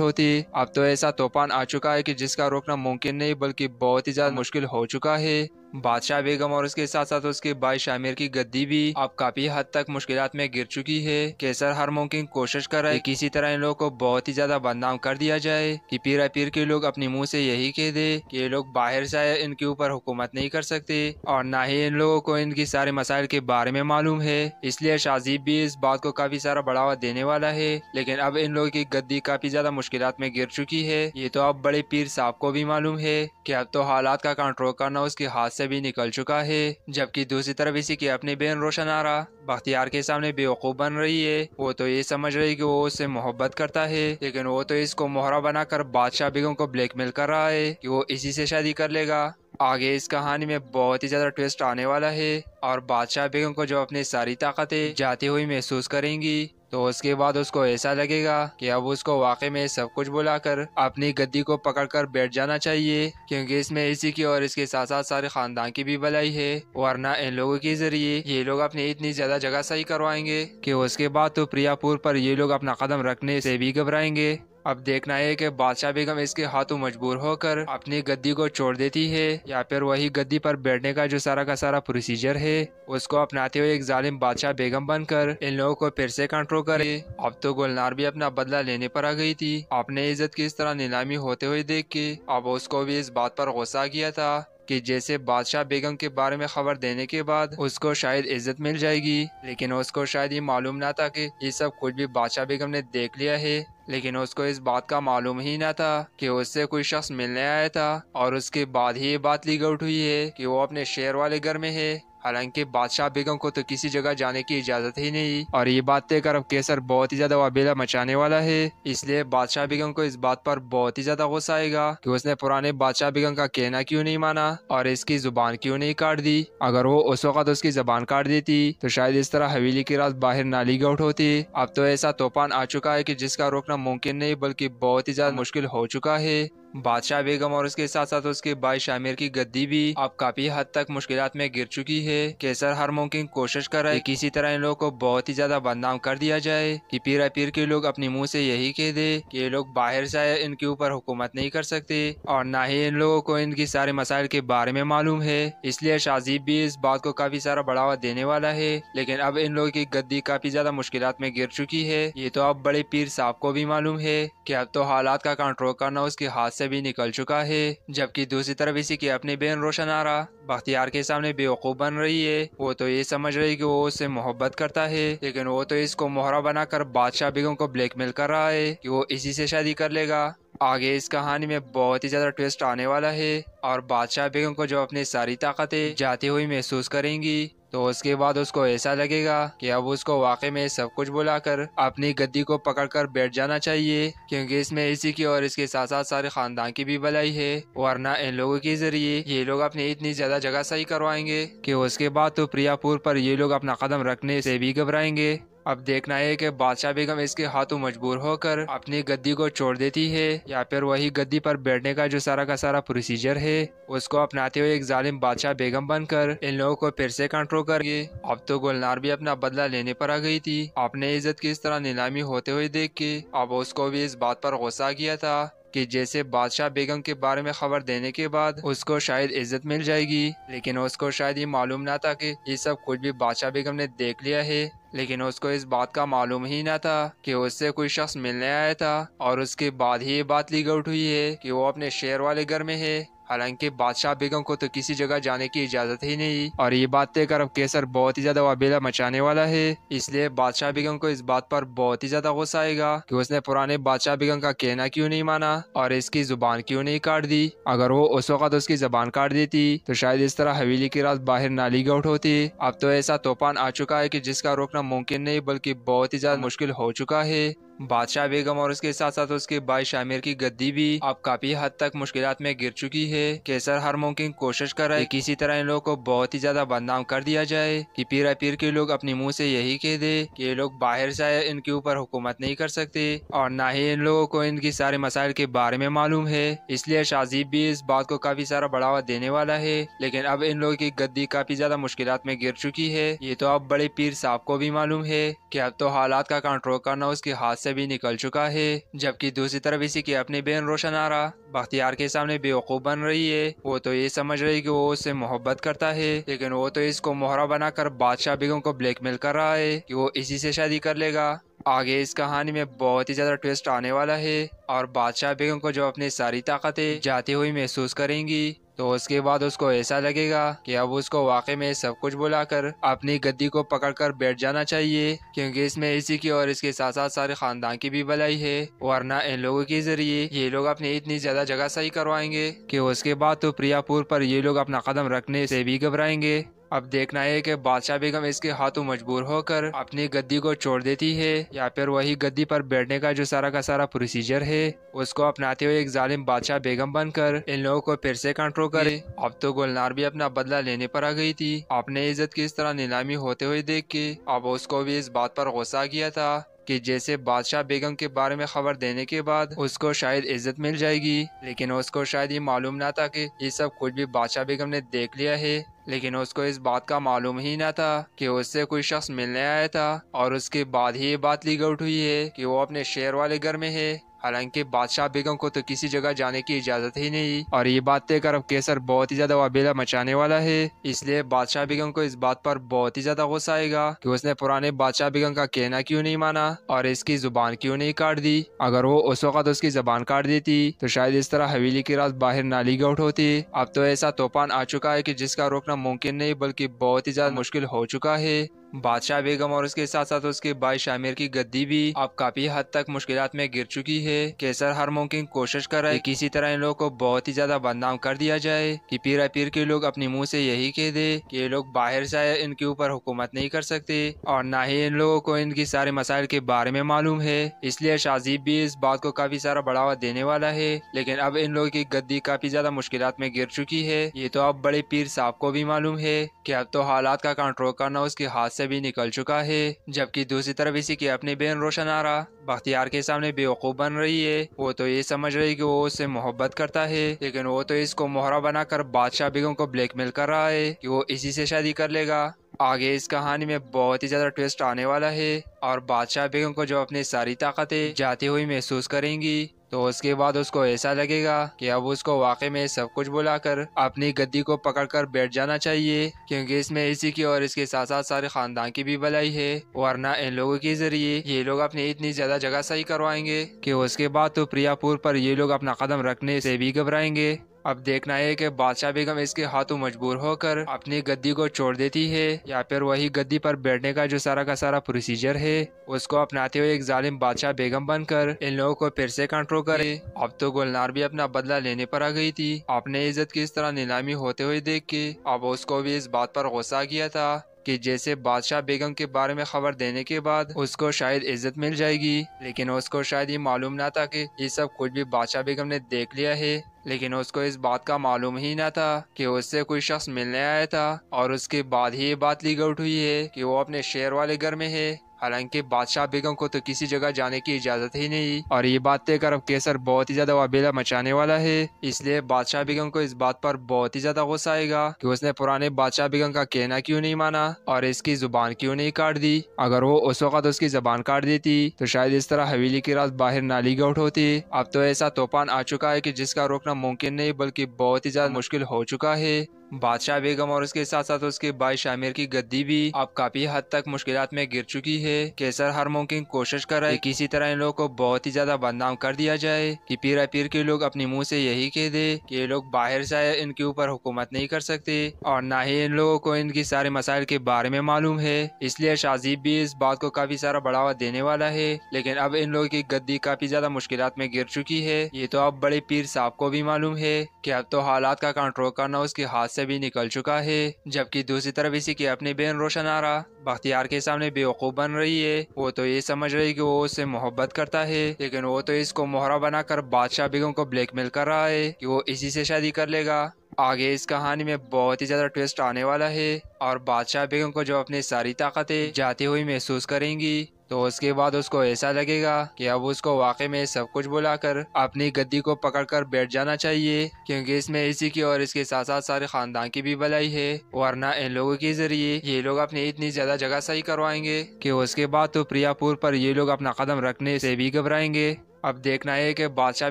ہوتی اب تو ایسا توپان آ چکا ہے کہ جس کا روکنا ممکن نہیں بلکہ بہت ہی زیادہ مشکل ہو چکا ہے۔ بادشاہ بیگم اور اس کے ساتھ ساتھ اس کے بھائی شامیر کی گدی بھی اب کافی حد تک مشکلات میں گر چکی ہے۔ کیسر ہر ممکن کوشش کر رہا ہے کسی طرح ان لوگوں کو بہت ہی زیادہ بدنام کر دیا جائے کہ پیرا پیر کے لوگ اپنی منہ سے یہی کہہ دے کہ یہ لوگ باہر سے آئے، ان کے اوپر حکومت نہیں کر سکتے اور نہ ہی ان لوگوں کو ان کی سارے مسائل کے بارے میں معلوم ہے۔ اس لیے شازیب بھی اس بات کو کافی سارا بڑھاوا دینے والا ہے، لیکن اب ان لوگوں کی گدی کافی زیادہ مشکلات میں گر چکی ہے۔ یہ تو اب بڑے پیر صاحب کو بھی معلوم ہے کہ اب تو حالات کا کنٹرول کرنا اس کے ہاتھ سے بھی نکل چکا ہے۔ جبکہ دوسری طرف اسی کی اپنی بہن روشن آ بختیار کے سامنے بیوقوف بن رہی ہے۔ وہ تو یہ سمجھ رہی کہ وہ اس سے محبت کرتا ہے، لیکن وہ تو اس کو مہرا بنا کر بادشاہ بیگم کو بلیک میل کر رہا ہے کہ وہ اسی سے شادی کر لے گا۔ آگے اس کہانی میں بہت ہی زیادہ ٹویسٹ آنے والا ہے اور بادشاہ بیگم کو جو اپنی ساری طاقتیں جاتی ہوئی محسوس کریں گی، تو اس کے بعد اس کو ایسا لگے گا کہ اب اس کو واقع میں سب کچھ بلا کر اپنی گدی کو پکڑ کر بیٹھ جانا چاہیے، کیونکہ اس میں اسی کی اور اس کے ساتھ ساتھ سارے خاندان کی بھی بلائی ہے۔ ورنہ ان لوگوں کے ذریعے یہ لوگ اپنی اتنی زیادہ جگہ صحیح کروائیں گے کہ اس کے بعد تو پریا پور پر یہ لوگ اپنا قدم رکھنے سے بھی گھبرائیں گے۔ اب دیکھنا ہے کہ بادشاہ بیگم اس کے ہاتھوں مجبور ہو کر اپنی گدی کو چھوڑ دیتی ہے، یا پھر وہی گدی پر بیٹھنے کا جو سارا کا سارا پروسیجر ہے، اس کو اپناتے ہوئے ایک ظالم بادشاہ بیگم بن کر ان لوگوں کو پھر سے کنٹرول کرے۔ اب تو گلنار بھی اپنا بدلہ لینے پر آ گئی تھی۔ اپنے عزت کی اس طرح نیلامی ہوتے ہوئے دیکھ کے اب اس کو بھی اس بات پر غصہ کیا تھا۔ کہ جیسے بادشاہ بیگم کے بارے میں خبر دینے کے بعد اس کو شاید عزت مل جائے گی، لیکن اس کو شاید یہ معلوم نہ تھا کہ یہ سب کچھ بھی بادشاہ بیگم نے دیکھ لیا ہے۔ لیکن اس کو اس بات کا معلوم ہی نہ تھا کہ اس سے کوئی شخص ملنے آیا تھا اور اس کے بعد ہی یہ بات لیگ آؤٹ ہوئی ہے کہ وہ اپنے شہر والے گھر میں ہے۔ حالانکہ بادشاہ بیگم کو تو کسی جگہ جانے کی اجازت ہی نہیں۔ اور یہ بات طے کر اب کیسر بہت ہی زیادہ وابیلا مچانے والا ہے، اس لیے بادشاہ بیگم کو اس بات پر بہت ہی زیادہ غصہ آئے گا کہ اس نے پرانے بادشاہ بیگم کا کہنا کیوں نہیں مانا اور اس کی زبان کیوں نہیں کاٹ دی۔ اگر وہ اس وقت اس کی زبان کاٹ دیتی تو شاید اس طرح حویلی کی رات باہر نالی گاؤٹ ہوتی اب تو ایسا توپان آ چکا ہے کہ جس کا روکنا ممکن نہیں، بلکہ بہت ہی زیادہ مشکل ہو چکا ہے۔ بادشاہ بیگم اور اس کے ساتھ ساتھ اس کے بھائی شامیر کی گدی بھی اب کافی حد تک مشکلات میں گر چکی ہے۔ کیسر ہر ممکن کوشش کر رہا ہے کسی طرح ان لوگوں کو بہت ہی زیادہ بدنام کر دیا جائے۔ کہ پیرا پیر کے لوگ اپنی منہ سے یہی کہہ دے کہ یہ لوگ باہر سے آئے، ان کے اوپر حکومت نہیں کر سکتے۔ اور نہ ہی ان لوگوں کو ان کی سارے مسائل کے بارے میں معلوم ہے۔ اس لیے شازیب بھی اس بات کو کافی سارا بڑھاوا دینے والا ہے۔ لیکن اب ان لوگوں کی گدی کافی زیادہ مشکلات میں گر چکی ہے۔ یہ تو اب بڑے پیر صاحب کو بھی معلوم ہے کہ اب تو حالات کا کنٹرول کرنا اس کے ہاتھ سے بھی نکل چکا ہے۔ جبکہ دوسری طرف اسی کی اپنی بہن روشن آرا، بختیار کے سامنے بے بن رہی ہے۔ وہ تو یہ سمجھ رہی کہ وہ اس سے محبت کرتا ہے، لیکن وہ تو اس کو مہرا بنا کر بادشاہ بیگم کو بلیک میل کر رہا ہے کہ وہ اسی سے شادی کر لے گا۔ آگے اس کہانی میں بہت ہی زیادہ ٹویسٹ آنے والا ہے اور بادشاہ بیگم کو جو اپنی ساری طاقتیں جاتی ہوئی محسوس کریں گی، تو اس کے بعد اس کو ایسا لگے گا کہ اب اس کو واقع میں سب کچھ بلا کر اپنی گدی کو پکڑ کر بیٹھ جانا چاہیے، کیونکہ اس میں اسی کی اور اس کے ساتھ ساتھ سارے خاندان کی بھی بلائی ہے۔ ورنہ ان لوگوں کے ذریعے یہ لوگ اپنی اتنی زیادہ جگہ صحیح کروائیں گے کہ اس کے بعد تو پریا پور پر یہ لوگ اپنا قدم رکھنے سے بھی گھبرائیں گے۔ اب دیکھنا ہے کہ بادشاہ بیگم اس کے ہاتھوں مجبور ہو کر اپنی گدی کو چھوڑ دیتی ہے، یا پھر وہی گدی پر بیٹھنے کا جو سارا کا سارا پروسیجر ہے، اس کو اپناتے ہوئے ایک ظالم بادشاہ بیگم بن کر ان لوگوں کو پھر سے کنٹرول کر گئے اب تو گلنار بھی اپنا بدلہ لینے پر آ گئی تھی۔ اپنے عزت کی اس طرح نیلامی ہوتے ہوئے دیکھ کے اب اس کو بھی اس بات پر غصہ کیا تھا۔ کہ جیسے بادشاہ بیگم کے بارے میں خبر دینے کے بعد اس کو شاید عزت مل جائے گی، لیکن اس کو شاید یہ معلوم نہ تھا کہ یہ سب کچھ بھی بادشاہ بیگم نے دیکھ لیا ہے۔ لیکن اس کو اس بات کا معلوم ہی نہ تھا کہ اس سے کوئی شخص ملنے آیا تھا اور اس کے بعد ہی یہ بات لی گٹ ہوئی ہے کہ وہ اپنے شہر والے گھر میں ہے۔ حالانکہ بادشاہ بیگم کو تو کسی جگہ جانے کی اجازت ہی نہیں۔ اور یہ بات دیکھ کر اب کیسر بہت ہی زیادہ وابیلا مچانے والا ہے۔ اس لیے بادشاہ بیگم کو اس بات پر بہت ہی زیادہ غصہ آئے گا کہ اس نے پرانے بادشاہ بیگم کا کہنا کیوں نہیں مانا اور اس کی زبان کیوں نہیں کاٹ دی۔ اگر وہ اس وقت اس کی زبان کاٹ دیتی تو شاید اس طرح حویلی کی رات باہر نالی گاؤٹ ہوتی۔ اب تو ایسا توپان آ چکا ہے کہ جس کا روکنا ممکن نہیں بلکہ بہت ہی زیادہ مشکل ہو چکا ہے۔ بادشاہ بیگم اور اس کے ساتھ ساتھ اس کے بھائی شامر کی گدی بھی اب کافی حد تک مشکلات میں گر چکی ہے۔ کیسر ہر ممکن کوشش کر رہا ہے کسی طرح ان لوگوں کو بہت ہی زیادہ بدنام کر دیا جائے کہ پیرا پیر کے لوگ اپنی منہ سے یہی کہہ دے کہ یہ لوگ باہر سے ان کے اوپر حکومت نہیں کر سکتے اور نہ ہی ان لوگوں کو ان کی سارے مسائل کے بارے میں معلوم ہے۔ اس لیے شازیب بھی اس بات کو کافی سارا بڑھاوا دینے والا ہے، لیکن اب ان لوگوں کی گدی کافی زیادہ مشکلات میں گر چکی ہے۔ یہ تو اب بڑے پیر صاحب کو بھی معلوم ہے کہ اب تو حالات کا کنٹرول کرنا اس کے ہاتھ سے بھی نکل چکا ہے، جبکہ دوسری طرف اسی کی اپنی بہن روشن آ بختیار کے سامنے بیوقوف بن رہی ہے۔ وہ تو یہ سمجھ رہی کہ وہ اس سے محبت کرتا ہے، لیکن وہ تو اس کو مہرا بنا کر بادشاہ بیگم کو بلیک میل کر رہا ہے کہ وہ اسی سے شادی کر لے گا۔ آگے اس کہانی میں بہت ہی زیادہ ٹویسٹ آنے والا ہے اور بادشاہ بیگم کو جو اپنی ساری طاقتیں جاتی ہوئی محسوس کریں گی۔ تو اس کے بعد اس کو ایسا لگے گا کہ اب اس کو واقع میں سب کچھ بلا کر اپنی گدی کو پکڑ کر بیٹھ جانا چاہیے، کیونکہ اس میں اسی کی اور اس کے ساتھ ساتھ سارے خاندان کی بھی بلائی ہے۔ ورنہ ان لوگوں کے ذریعے یہ لوگ اپنی اتنی زیادہ جگہ صحیح کروائیں گے کہ اس کے بعد تو پریا پور پر یہ لوگ اپنا قدم رکھنے سے بھی گھبرائیں گے۔ اب دیکھنا ہے کہ بادشاہ بیگم اس کے ہاتھوں مجبور ہو کر اپنی گدی کو چھوڑ دیتی ہے، یا پھر وہی گدی پر بیٹھنے کا جو سارا کا سارا پروسیجر ہے، اس کو اپناتے ہوئے ایک ظالم بادشاہ بیگم بن کر ان لوگوں کو پھر سے کنٹرول کرے۔ اب تو گلنار بھی اپنا بدلہ لینے پر آ گئی تھی۔ اپنے عزت کی اس طرح نیلامی ہوتے ہوئے دیکھ کے اب اس کو بھی اس بات پر غصہ کیا تھا۔ کہ جیسے بادشاہ بیگم کے بارے میں خبر دینے کے بعد اس کو شاید عزت مل جائے گی۔ لیکن اس کو شاید یہ معلوم نہ تھا کہ یہ سب کچھ بھی بادشاہ بیگم نے دیکھ لیا ہے۔ لیکن اس کو اس بات کا معلوم ہی نہ تھا کہ اس سے کوئی شخص ملنے آیا تھا اور اس کے بعد ہی یہ بات لیگ آؤٹ ہوئی ہے کہ وہ اپنے شہر والے گھر میں ہے۔ حالانکہ بادشاہ بیگم کو تو کسی جگہ جانے کی اجازت ہی نہیں۔ اور یہ بات دیکھ کر اب کیسر بہت ہی زیادہ وابیلا مچانے والا ہے، اس لیے بادشاہ بیگم کو اس بات پر بہت ہی زیادہ غصہ آئے گا کہ اس نے پرانے بادشاہ بیگم کا کہنا کیوں نہیں مانا اور اس کی زبان کیوں نہیں کاٹ دی۔ اگر وہ اس وقت اس کی زبان کاٹ دیتی تو شاید اس طرح حویلی کی رات باہر نالی گاؤٹ ہوتی۔ اب تو ایسا توپان آ چکا ہے کہ جس کا روکنا ممکن نہیں، بلکہ بہت ہی زیادہ مشکل ہو چکا ہے۔ بادشاہ بیگم اور اس کے ساتھ ساتھ اس کے بھائی شامر کی گدی بھی اب کافی حد تک مشکلات میں گر چکی ہے۔ کیسر ہر ممکن کوشش کر رہا ہے کسی طرح ان لوگوں کو بہت ہی زیادہ بدنام کر دیا جائے کہ پیرا پیر کے لوگ اپنی منہ سے یہی کہہ دے کہ یہ لوگ باہر سے ان کے اوپر حکومت نہیں کر سکتے اور نہ ہی ان لوگوں کو ان کی سارے مسائل کے بارے میں معلوم ہے۔ اس لیے شازیب بھی اس بات کو کافی سارا بڑھاوا دینے والا ہے۔ لیکن اب ان لوگوں کی گدی کافی زیادہ مشکلات میں گر چکی ہے۔ یہ تو اب بڑے پیر صاحب کو بھی معلوم ہے کہ اب تو حالات کا کنٹرول کرنا اس کے ہاتھ سے بھی نکل چکا ہے۔ جبکہ دوسری طرف اسی کی اپنی بہن روشن آ رہا بختیار کے سامنے بے بن رہی ہے۔ وہ تو یہ سمجھ رہی کہ وہ اس سے محبت کرتا ہے، لیکن وہ تو اس کو مہرا بنا کر بادشاہ بیگم کو بلیک میل کر رہا ہے کہ وہ اسی سے شادی کر لے گا۔ آگے اس کہانی میں بہت ہی زیادہ ٹویسٹ آنے والا ہے اور بادشاہ بیگم کو جو اپنی ساری طاقتیں جاتی ہوئی محسوس کریں گی تو اس کے بعد اس کو ایسا لگے گا کہ اب اس کو واقع میں سب کچھ بلا کر اپنی گدی کو پکڑ کر بیٹھ جانا چاہیے، کیونکہ اس میں اسی کی اور اس کے ساتھ ساتھ سارے خاندان کی بھی بلائی ہے۔ ورنہ ان لوگوں کے ذریعے یہ لوگ اپنی اتنی زیادہ جگہ صحیح کروائیں گے کہ اس کے بعد تو پریا پور پر یہ لوگ اپنا قدم رکھنے سے بھی گھبرائیں گے۔ اب دیکھنا ہے کہ بادشاہ بیگم اس کے ہاتھوں مجبور ہو کر اپنی گدی کو چھوڑ دیتی ہے، یا پھر وہی گدی پر بیٹھنے کا جو سارا کا سارا پروسیجر ہے، اس کو اپناتے ہوئے ایک ظالم بادشاہ بیگم بن کر ان لوگوں کو پھر سے کنٹرول کرے۔ اب تو گلنار بھی اپنا بدلہ لینے پر آ گئی تھی۔ اپنے عزت کی اس طرح نیلامی ہوتے ہوئے دیکھ کے اب اس کو بھی اس بات پر غصہ کیا تھا۔ کہ جیسے بادشاہ بیگم کے بارے میں خبر دینے کے بعد اس کو شاید عزت مل جائے گی، لیکن اس کو شاید یہ معلوم نہ تھا کہ یہ سب کچھ بھی بادشاہ بیگم نے دیکھ لیا ہے۔ لیکن اس کو اس بات کا معلوم ہی نہ تھا کہ اس سے کوئی شخص ملنے آیا تھا اور اس کے بعد ہی یہ بات لیگ آؤٹ ہوئی ہے کہ وہ اپنے شہر والے گھر میں ہے۔ حالانکہ بادشاہ بیگم کو تو کسی جگہ جانے کی اجازت ہی نہیں۔ اور یہ بات دیکھ کر اب کیسر بہت ہی زیادہ وابیلا مچانے والا ہے۔ اس لیے بادشاہ بیگم کو اس بات پر بہت ہی زیادہ غصہ آئے گا کہ اس نے پرانے بادشاہ بیگم کا کہنا کیوں نہیں مانا اور اس کی زبان کیوں نہیں کاٹ دی۔ اگر وہ اس وقت اس کی زبان کاٹ دیتی تو شاید اس طرح حویلی کی رات باہر نالی گاؤٹ ہوتی اب تو ایسا توپان آ چکا ہے کہ جس کا روکنا ممکن نہیں بلکہ بہت ہی زیادہ مشکل ہو چکا ہے۔ بادشاہ بیگم اور اس کے ساتھ ساتھ اس کے بھائی شامر کی گدی بھی اب کافی حد تک مشکلات میں گر چکی ہے۔ کیسر ہر ممکن کوشش کر رہا ہے کسی طرح ان لوگوں کو بہت ہی زیادہ بدنام کر دیا جائے کہ پیرا پیر کے لوگ اپنی منہ سے یہی کہہ دے کہ یہ لوگ باہر سے ان کے اوپر حکومت نہیں کر سکتے اور نہ ہی ان لوگوں کو ان کی سارے مسائل کے بارے میں معلوم ہے۔ اس لیے شازیب بھی اس بات کو کافی سارا بڑھاوا دینے والا ہے۔ لیکن اب ان لوگوں کی گدی کافی زیادہ مشکلات میں گر چکی ہے۔ یہ تو اب بڑے پیر صاحب کو بھی معلوم ہے کہ اب تو حالات کا کنٹرول کرنا اس کے ہاتھ سے بھی نکل چکا ہے، جبکہ دوسری طرف اسی کی اپنی بہن روشن آ رہا بختیار کے سامنے بیوقوف بن رہی ہے۔ وہ تو یہ سمجھ رہی کہ وہ اس سے محبت کرتا ہے، لیکن وہ تو اس کو مہرا بنا کر بادشاہ بیگم کو بلیک میل کر رہا ہے کہ وہ اسی سے شادی کر لے گا۔ آگے اس کہانی میں بہت ہی زیادہ ٹویسٹ آنے والا ہے اور بادشاہ بیگم کو جو اپنی ساری طاقتیں جاتی ہوئی محسوس کریں گی۔ تو اس کے بعد اس کو ایسا لگے گا کہ اب اس کو واقع میں سب کچھ بلا کر اپنی گدی کو پکڑ کر بیٹھ جانا چاہیے، کیونکہ اس میں اسی کی اور اس کے ساتھ ساتھ سارے خاندان کی بھی بلائی ہے۔ ورنہ ان لوگوں کے ذریعے یہ لوگ اپنی اتنی زیادہ جگہ صحیح کروائیں گے کہ اس کے بعد تو پریا پور پر یہ لوگ اپنا قدم رکھنے سے بھی گھبرائیں گے۔ اب دیکھنا ہے کہ بادشاہ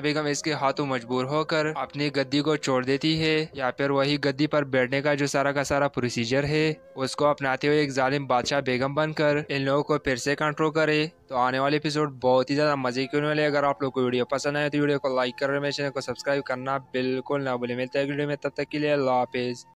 بیگم اس کے ہاتھوں مجبور ہو کر اپنی گدی کو چھوڑ دیتی ہے، یا پھر وہی گدی پر بیٹھنے کا جو سارا کا سارا پروسیجر ہے، اس کو اپناتے ہوئے ایک ظالم بادشاہ بیگم بن کر ان لوگوں کو پھر سے کنٹرول کرے۔ تو آنے والے ایپیسوڈ بہت ہی زیادہ مزے کے والے اگر آپ لوگ کو ویڈیو پسند آئے تو ویڈیو کو لائک کر رہے چینل کو سبسکرائب کرنا بالکل نہ بھولے ملتے ہیں ویڈیو میں، تب تک کے لیے اللہ حافظ۔